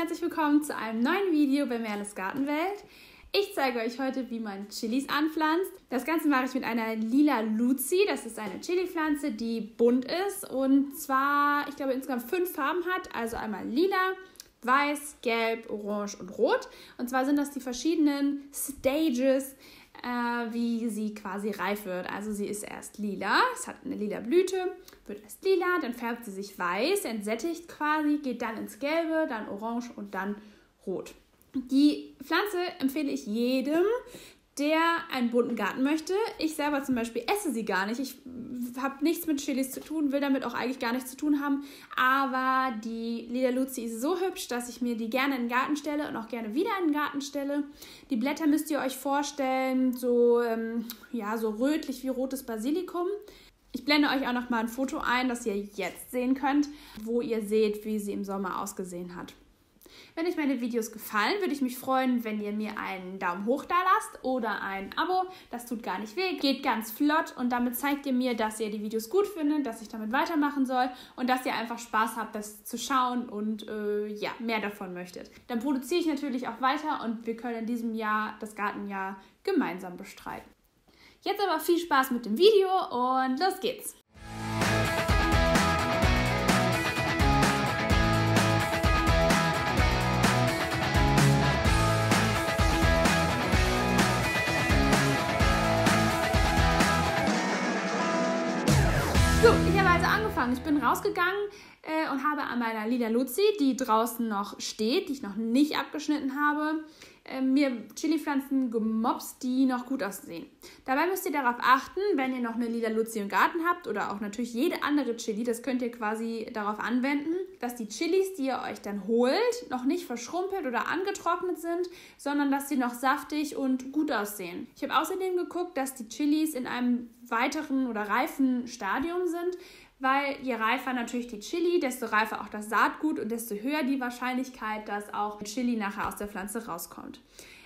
herzlich willkommen zu einem neuen Video bei Merles Gartenwelt. Ich zeige euch heute, wie man Chilis anpflanzt. Das Ganze mache ich mit einer lila Luzi. Das ist eine Chili-Pflanze, die bunt ist und zwar, ich glaube, insgesamt fünf Farben hat. Also einmal lila, weiß, gelb, orange und rot. Und zwar sind das die verschiedenen Stages, äh, wie sie quasi reif wird. Also sie ist erst lila, es hat eine lila Blüte, wird erst lila, dann färbt sie sich weiß, entsättigt quasi, geht dann ins Gelbe, dann orange und dann rot. Die Pflanze empfehle ich jedem, der einen bunten Garten möchte. Ich selber zum Beispiel esse sie gar nicht. Ich habe nichts mit Chilis zu tun, will damit auch eigentlich gar nichts zu tun haben. Aber die Lila Luzi ist so hübsch, dass ich mir die gerne in den Garten stelle und auch gerne wieder in den Garten stelle. Die Blätter müsst ihr euch vorstellen, so, ähm, ja, so rötlich wie rotes Basilikum. Ich blende euch auch noch mal ein Foto ein, das ihr jetzt sehen könnt, wo ihr seht, wie sie im Sommer ausgesehen hat. Wenn euch meine Videos gefallen, würde ich mich freuen, wenn ihr mir einen Daumen hoch da lasst oder ein Abo. Das tut gar nicht weh, geht ganz flott und damit zeigt ihr mir, dass ihr die Videos gut findet, dass ich damit weitermachen soll und dass ihr einfach Spaß habt, das zu schauen und äh, ja, mehr davon möchtet. Dann produziere ich natürlich auch weiter und wir können in diesem Jahr das Gartenjahr gemeinsam bestreiten. Jetzt aber viel Spaß mit dem Video und los geht's! So, ich habe also angefangen. Ich bin rausgegangen äh, und habe an meiner Lila Luzi, die draußen noch steht, die ich noch nicht abgeschnitten habe, äh, mir Chili-Pflanzen gemobst, die noch gut aussehen. Dabei müsst ihr darauf achten, wenn ihr noch eine Lila Luzi im Garten habt oder auch natürlich jede andere Chili, das könnt ihr quasi darauf anwenden, dass die Chilis, die ihr euch dann holt, noch nicht verschrumpelt oder angetrocknet sind, sondern dass sie noch saftig und gut aussehen. Ich habe außerdem geguckt, dass die Chilis in einem weiteren oder reifen Stadium sind, weil je reifer natürlich die Chili, desto reifer auch das Saatgut und desto höher die Wahrscheinlichkeit, dass auch Chili nachher aus der Pflanze rauskommt.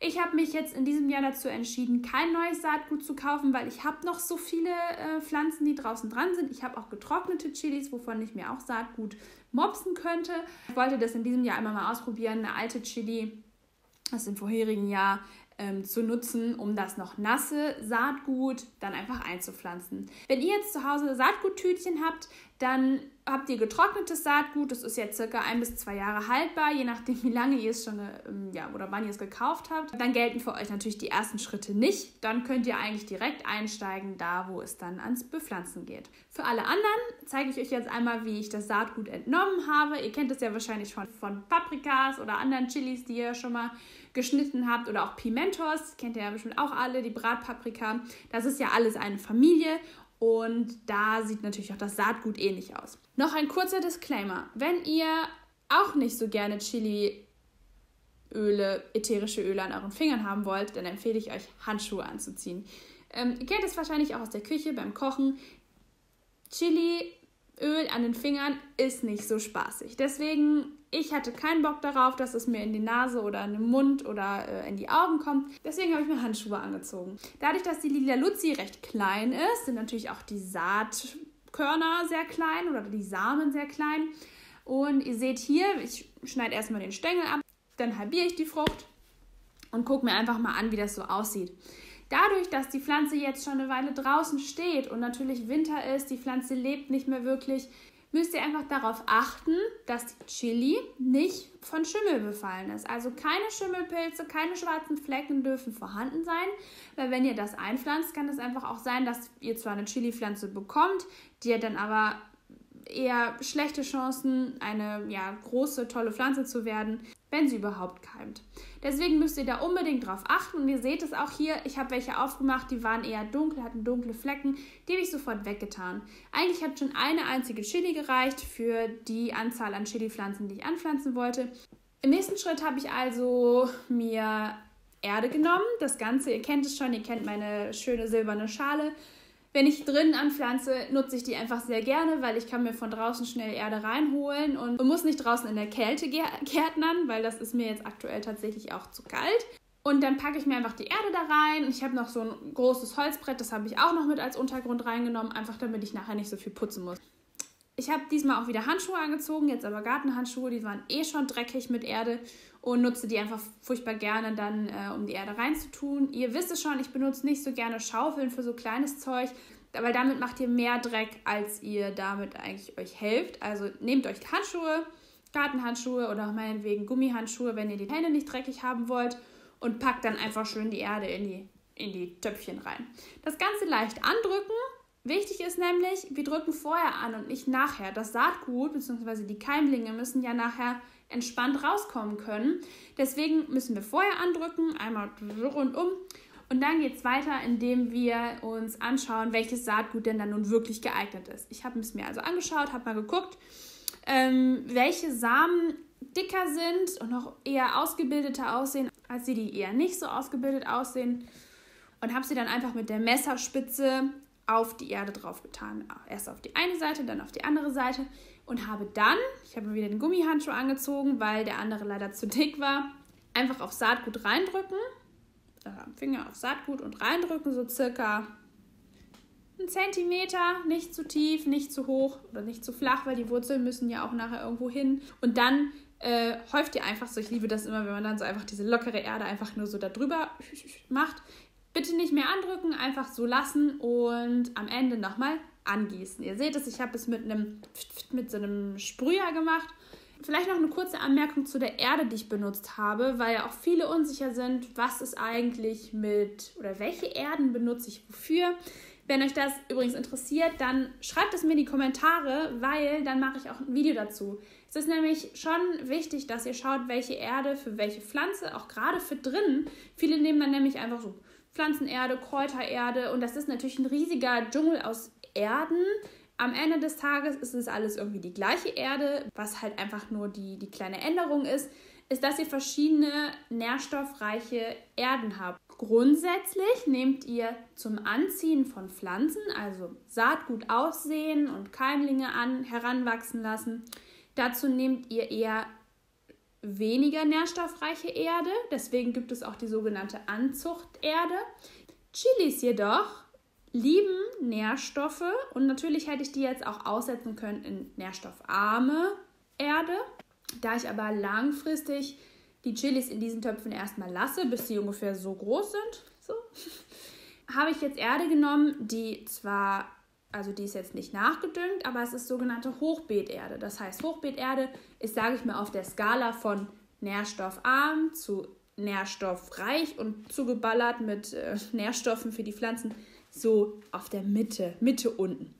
Ich habe mich jetzt in diesem Jahr dazu entschieden, kein neues Saatgut zu kaufen, weil ich habe noch so viele äh, Pflanzen, die draußen dran sind. Ich habe auch getrocknete Chilis, wovon ich mir auch Saatgut mopsen könnte. Ich wollte das in diesem Jahr einmal mal ausprobieren, eine alte Chili aus dem vorherigen Jahr ähm, zu nutzen, um das noch nasse Saatgut dann einfach einzupflanzen. Wenn ihr jetzt zu Hause Saatguttütchen habt, dann habt ihr getrocknetes Saatgut. Das ist jetzt circa ein bis zwei Jahre haltbar, je nachdem, wie lange ihr es schon ähm, ja, oder wann ihr es gekauft habt. Dann gelten für euch natürlich die ersten Schritte nicht. Dann könnt ihr eigentlich direkt einsteigen, da wo es dann ans Bepflanzen geht. Für alle anderen zeige ich euch jetzt einmal, wie ich das Saatgut entnommen habe. Ihr kennt es ja wahrscheinlich schon von Paprikas oder anderen Chilis, die ihr schon mal geschnitten habt oder auch Pimentos, kennt ihr ja bestimmt auch alle, die Bratpaprika. Das ist ja alles eine Familie und da sieht natürlich auch das Saatgut ähnlich aus. Noch ein kurzer Disclaimer. Wenn ihr auch nicht so gerne Chili Öle, ätherische Öle an euren Fingern haben wollt, dann empfehle ich euch Handschuhe anzuziehen. Ähm, ihr kennt es wahrscheinlich auch aus der Küche beim Kochen. Chili Öl an den Fingern ist nicht so spaßig. Deswegen, ich hatte keinen Bock darauf, dass es mir in die Nase oder in den Mund oder äh, in die Augen kommt. Deswegen habe ich mir Handschuhe angezogen. Dadurch, dass die Lila Luzi recht klein ist, sind natürlich auch die Saatkörner sehr klein oder die Samen sehr klein. Und ihr seht hier, ich schneide erstmal den Stängel ab, dann halbiere ich die Frucht und gucke mir einfach mal an, wie das so aussieht. Dadurch, dass die Pflanze jetzt schon eine Weile draußen steht und natürlich Winter ist, die Pflanze lebt nicht mehr wirklich, müsst ihr einfach darauf achten, dass die Chili nicht von Schimmel befallen ist. Also keine Schimmelpilze, keine schwarzen Flecken dürfen vorhanden sein, weil wenn ihr das einpflanzt, kann es einfach auch sein, dass ihr zwar eine Chili-Pflanze bekommt, die ihr dann aber eher schlechte Chancen, eine ja, große, tolle Pflanze zu werden, wenn sie überhaupt keimt. Deswegen müsst ihr da unbedingt drauf achten. Und ihr seht es auch hier, ich habe welche aufgemacht, die waren eher dunkel, hatten dunkle Flecken. Die habe ich sofort weggetan. Eigentlich hat schon eine einzige Chili gereicht für die Anzahl an Chili-Pflanzen, die ich anpflanzen wollte. Im nächsten Schritt habe ich also mir Erde genommen. Das Ganze, ihr kennt es schon, ihr kennt meine schöne silberne Schale wenn ich drinnen anpflanze, nutze ich die einfach sehr gerne, weil ich kann mir von draußen schnell Erde reinholen und muss nicht draußen in der Kälte gärtnern, weil das ist mir jetzt aktuell tatsächlich auch zu kalt. Und dann packe ich mir einfach die Erde da rein. Ich habe noch so ein großes Holzbrett, das habe ich auch noch mit als Untergrund reingenommen, einfach damit ich nachher nicht so viel putzen muss. Ich habe diesmal auch wieder Handschuhe angezogen, jetzt aber Gartenhandschuhe, die waren eh schon dreckig mit Erde und nutze die einfach furchtbar gerne dann, äh, um die Erde reinzutun. Ihr wisst es schon, ich benutze nicht so gerne Schaufeln für so kleines Zeug, weil damit macht ihr mehr Dreck, als ihr damit eigentlich euch helft. Also nehmt euch Handschuhe, Gartenhandschuhe oder auch meinetwegen Gummihandschuhe, wenn ihr die Hände nicht dreckig haben wollt und packt dann einfach schön die Erde in die, in die Töpfchen rein. Das Ganze leicht andrücken. Wichtig ist nämlich, wir drücken vorher an und nicht nachher. Das Saatgut bzw. die Keimlinge müssen ja nachher entspannt rauskommen können. Deswegen müssen wir vorher andrücken, einmal rundum. Und dann geht es weiter, indem wir uns anschauen, welches Saatgut denn dann nun wirklich geeignet ist. Ich habe es mir also angeschaut, habe mal geguckt, ähm, welche Samen dicker sind und noch eher ausgebildeter aussehen, als die, die eher nicht so ausgebildet aussehen. Und habe sie dann einfach mit der Messerspitze auf die Erde draufgetan. Erst auf die eine Seite, dann auf die andere Seite. Und habe dann, ich habe mir wieder den Gummihandschuh angezogen, weil der andere leider zu dick war, einfach auf Saatgut reindrücken. Äh, Finger auf Saatgut und reindrücken, so circa einen Zentimeter, nicht zu tief, nicht zu hoch oder nicht zu flach, weil die Wurzeln müssen ja auch nachher irgendwo hin. Und dann äh, häuft ihr einfach so, ich liebe das immer, wenn man dann so einfach diese lockere Erde einfach nur so da drüber macht. Bitte nicht mehr andrücken, einfach so lassen und am Ende nochmal angießen. Ihr seht es, ich habe es mit einem mit so einem Sprüher gemacht. Vielleicht noch eine kurze Anmerkung zu der Erde, die ich benutzt habe, weil ja auch viele unsicher sind, was ist eigentlich mit oder welche Erden benutze ich wofür. Wenn euch das übrigens interessiert, dann schreibt es mir in die Kommentare, weil dann mache ich auch ein Video dazu. Es ist nämlich schon wichtig, dass ihr schaut, welche Erde für welche Pflanze, auch gerade für drinnen. Viele nehmen dann nämlich einfach so Pflanzenerde, Kräutererde und das ist natürlich ein riesiger Dschungel aus Erden. Am Ende des Tages ist es alles irgendwie die gleiche Erde, was halt einfach nur die, die kleine Änderung ist, ist, dass ihr verschiedene nährstoffreiche Erden habt. Grundsätzlich nehmt ihr zum Anziehen von Pflanzen, also Saatgut aussehen und Keimlinge an, heranwachsen lassen, dazu nehmt ihr eher weniger nährstoffreiche Erde, deswegen gibt es auch die sogenannte Anzuchterde. Chilis jedoch lieben Nährstoffe und natürlich hätte ich die jetzt auch aussetzen können in nährstoffarme Erde. Da ich aber langfristig die Chilis in diesen Töpfen erstmal lasse, bis sie ungefähr so groß sind, so, habe ich jetzt Erde genommen, die zwar, also die ist jetzt nicht nachgedüngt, aber es ist sogenannte Hochbeeterde. Das heißt, Hochbeeterde ist, sage ich mal, auf der Skala von nährstoffarm zu nährstoffreich und zugeballert mit äh, Nährstoffen für die Pflanzen so auf der Mitte, Mitte unten.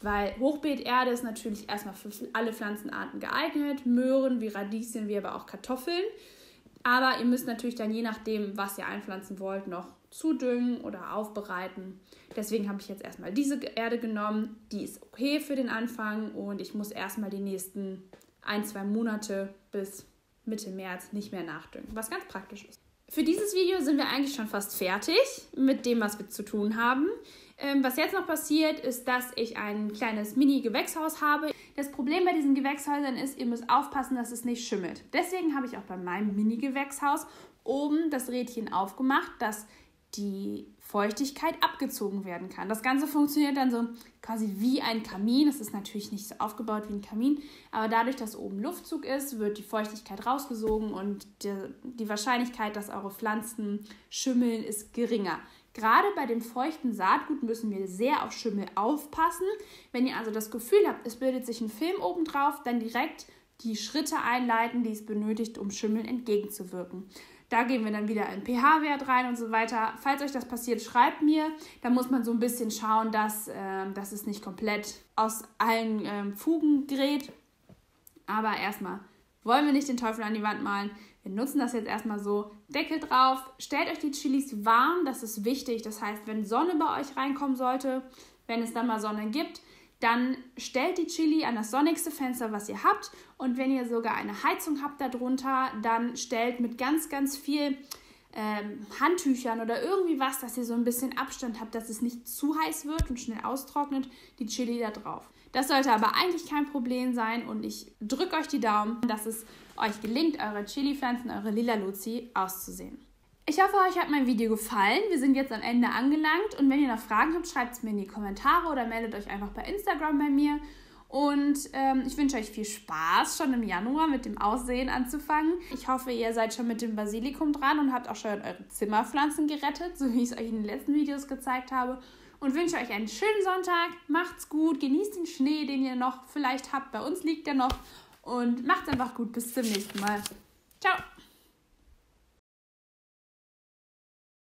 Weil Hochbeeterde ist natürlich erstmal für alle Pflanzenarten geeignet, Möhren wie Radieschen, wie aber auch Kartoffeln. Aber ihr müsst natürlich dann je nachdem, was ihr einpflanzen wollt, noch zudüngen oder aufbereiten. Deswegen habe ich jetzt erstmal diese Erde genommen. Die ist okay für den Anfang und ich muss erstmal die nächsten ein, zwei Monate bis Mitte März nicht mehr nachdüngen, was ganz praktisch ist. Für dieses Video sind wir eigentlich schon fast fertig mit dem, was wir zu tun haben. Ähm, was jetzt noch passiert, ist, dass ich ein kleines Mini-Gewächshaus habe. Das Problem bei diesen Gewächshäusern ist, ihr müsst aufpassen, dass es nicht schimmelt. Deswegen habe ich auch bei meinem Mini-Gewächshaus oben das Rädchen aufgemacht, dass die Feuchtigkeit abgezogen werden kann. Das Ganze funktioniert dann so quasi wie ein Kamin. Es ist natürlich nicht so aufgebaut wie ein Kamin, aber dadurch, dass oben Luftzug ist, wird die Feuchtigkeit rausgesogen und die, die Wahrscheinlichkeit, dass eure Pflanzen schimmeln, ist geringer. Gerade bei dem feuchten Saatgut müssen wir sehr auf Schimmel aufpassen. Wenn ihr also das Gefühl habt, es bildet sich ein Film obendrauf, dann direkt die Schritte einleiten, die es benötigt, um Schimmeln entgegenzuwirken. Da geben wir dann wieder einen pH-Wert rein und so weiter. Falls euch das passiert, schreibt mir. Da muss man so ein bisschen schauen, dass, äh, dass es nicht komplett aus allen äh, Fugen gerät. Aber erstmal wollen wir nicht den Teufel an die Wand malen. Wir nutzen das jetzt erstmal so. Deckel drauf. Stellt euch die Chilis warm. Das ist wichtig. Das heißt, wenn Sonne bei euch reinkommen sollte, wenn es dann mal Sonne gibt, dann stellt die Chili an das sonnigste Fenster, was ihr habt. Und wenn ihr sogar eine Heizung habt darunter, dann stellt mit ganz, ganz viel ähm, Handtüchern oder irgendwie was, dass ihr so ein bisschen Abstand habt, dass es nicht zu heiß wird und schnell austrocknet, die Chili da drauf. Das sollte aber eigentlich kein Problem sein und ich drücke euch die Daumen, dass es euch gelingt, eure Chili-Pflanzen, eure Lila Luzi auszusehen. Ich hoffe, euch hat mein Video gefallen. Wir sind jetzt am Ende angelangt und wenn ihr noch Fragen habt, schreibt es mir in die Kommentare oder meldet euch einfach bei Instagram bei mir. Und ähm, ich wünsche euch viel Spaß, schon im Januar mit dem Aussehen anzufangen. Ich hoffe, ihr seid schon mit dem Basilikum dran und habt auch schon eure Zimmerpflanzen gerettet, so wie ich es euch in den letzten Videos gezeigt habe. Und wünsche euch einen schönen Sonntag. Macht's gut, genießt den Schnee, den ihr noch vielleicht habt. Bei uns liegt der noch. Und macht's einfach gut. Bis zum nächsten Mal. Ciao.